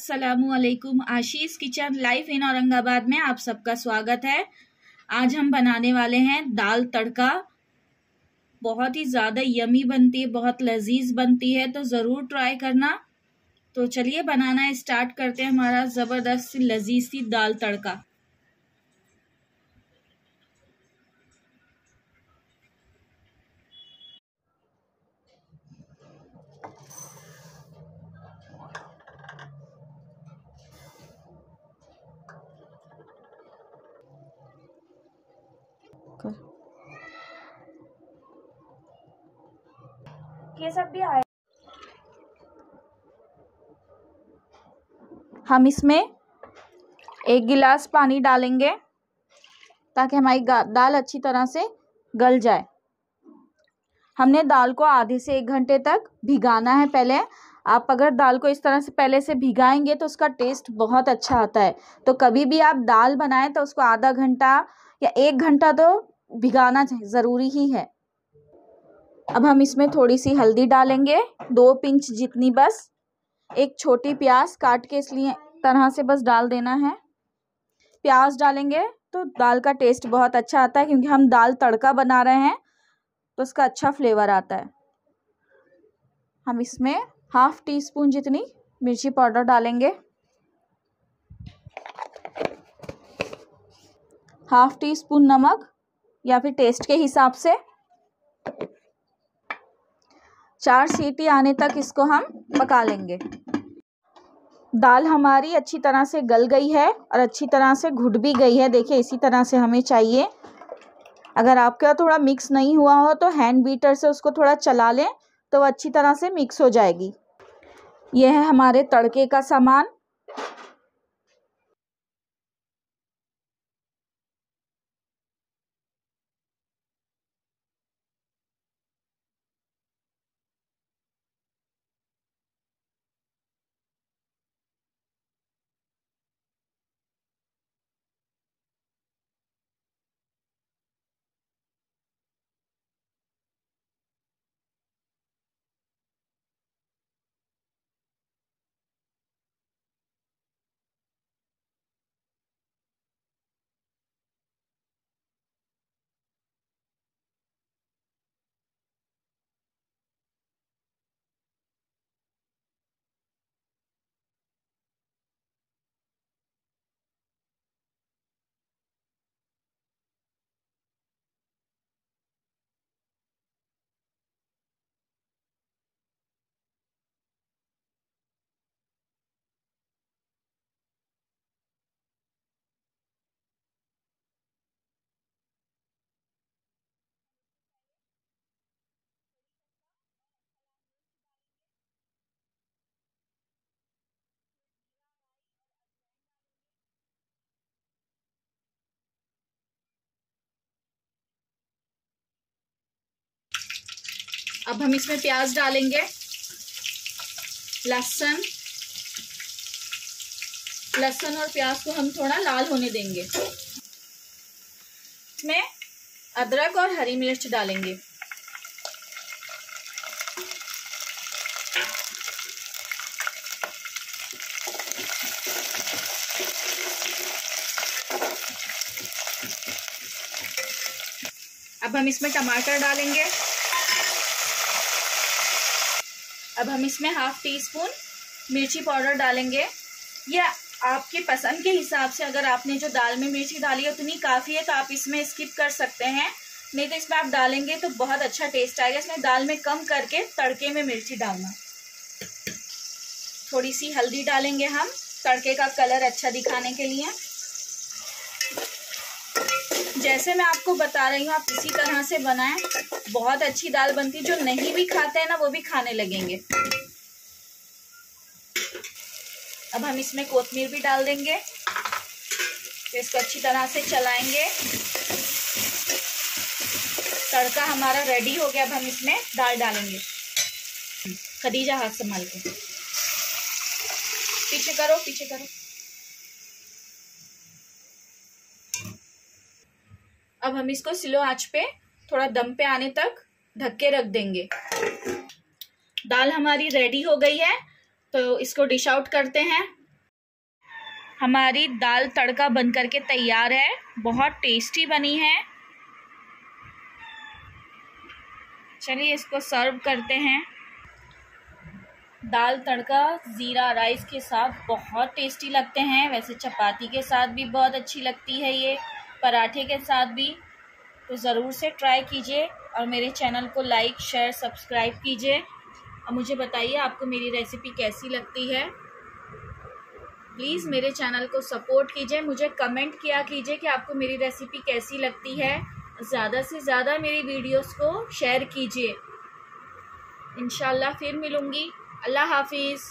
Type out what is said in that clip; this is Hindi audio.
असलकुम Ashish kitchen, life in Aurangabad में आप सबका स्वागत है। आज हम बनाने वाले हैं दाल तड़का। बहुत ही ज़्यादा यमी बनती है, बहुत लजीज बनती है तो ज़रूर ट्राई करना। तो चलिए बनाना स्टार्ट करते हैं हमारा ज़बरदस्त लजीज सी दाल तड़का। कर। ये सब भी आए। हम इसमें एक गिलास पानी डालेंगे ताकि हमारी दाल अच्छी तरह से गल जाए। हमने दाल को आधे से एक घंटे तक भिगाना है पहले। आप अगर दाल को इस तरह से पहले से भिगाएँगे तो उसका टेस्ट बहुत अच्छा आता है। तो कभी भी आप दाल बनाएँ तो उसको आधा घंटा या एक घंटा तो भिगाना ज़रूरी ही है। अब हम इसमें थोड़ी सी हल्दी डालेंगे, दो पिंच जितनी बस, एक छोटी प्याज काट के इसलिए तरह से बस डाल देना है। प्याज डालेंगे तो दाल का टेस्ट बहुत अच्छा आता है, क्योंकि हम दाल तड़का बना रहे हैं तो उसका अच्छा फ्लेवर आता है। हम इसमें हाफ़ टी स्पून जितनी मिर्ची पाउडर डालेंगे। हाफ़ टी स्पून नमक या फिर टेस्ट के हिसाब से। चार सीटी आने तक इसको हम पका लेंगे। दाल हमारी अच्छी तरह से गल गई है और अच्छी तरह से घुट भी गई है। देखिए, इसी तरह से हमें चाहिए। अगर आपके थोड़ा मिक्स नहीं हुआ हो तो हैंड बीटर से उसको थोड़ा चला लें तो अच्छी तरह से मिक्स हो जाएगी। यह है हमारे तड़के का सामान। अब हम इसमें प्याज डालेंगे, लहसुन लहसुन और प्याज को हम थोड़ा लाल होने देंगे। इसमें अदरक और हरी मिर्च डालेंगे। अब हम इसमें टमाटर डालेंगे। अब हम इसमें हाफ़ टी स्पून मिर्ची पाउडर डालेंगे। या आपके पसंद के हिसाब से अगर आपने जो दाल में मिर्ची डाली है, उतनी काफ़ी है तो आप इसमें स्किप कर सकते हैं। नहीं तो इसमें आप डालेंगे तो बहुत अच्छा टेस्ट आएगा। इसमें दाल में कम करके तड़के में मिर्ची डालना। थोड़ी सी हल्दी डालेंगे हम तड़के का कलर अच्छा दिखाने के लिए। जैसे मैं आपको बता रही हूँ, आप इसी तरह से बनाएँ। बहुत अच्छी दाल बनती है, जो नहीं भी खाते हैं ना, वो भी खाने लगेंगे। अब हम इसमें कोतमीर भी डाल देंगे। तो इसको अच्छी तरह से चलाएँगे। तड़का हमारा रेडी हो गया, अब हम इसमें दाल डालेंगे। खदीजा हाथ संभाल के। पीछे करो पीछे करो। अब हम इसको स्लो आँच पे थोड़ा दम पे आने तक ढक के रख देंगे। दाल हमारी रेडी हो गई है तो इसको डिश आउट करते हैं। हमारी दाल तड़का बन करके तैयार है, बहुत टेस्टी बनी है। चलिए इसको सर्व करते हैं। दाल तड़का ज़ीरा राइस के साथ बहुत टेस्टी लगते हैं, वैसे चपाती के साथ भी बहुत अच्छी लगती है ये। पराठे के साथ भी तो ज़रूर से ट्राई कीजिए और मेरे चैनल को लाइक शेयर सब्सक्राइब कीजिए। और मुझे बताइए आपको मेरी रेसिपी कैसी लगती है। प्लीज़ मेरे चैनल को सपोर्ट कीजिए। मुझे कमेंट किया कीजिए कि आपको मेरी रेसिपी कैसी लगती है। ज़्यादा से ज़्यादा मेरी वीडियोस को शेयर कीजिए। इनशाला फिर मिलूँगी। अल्लाह हाफिज़।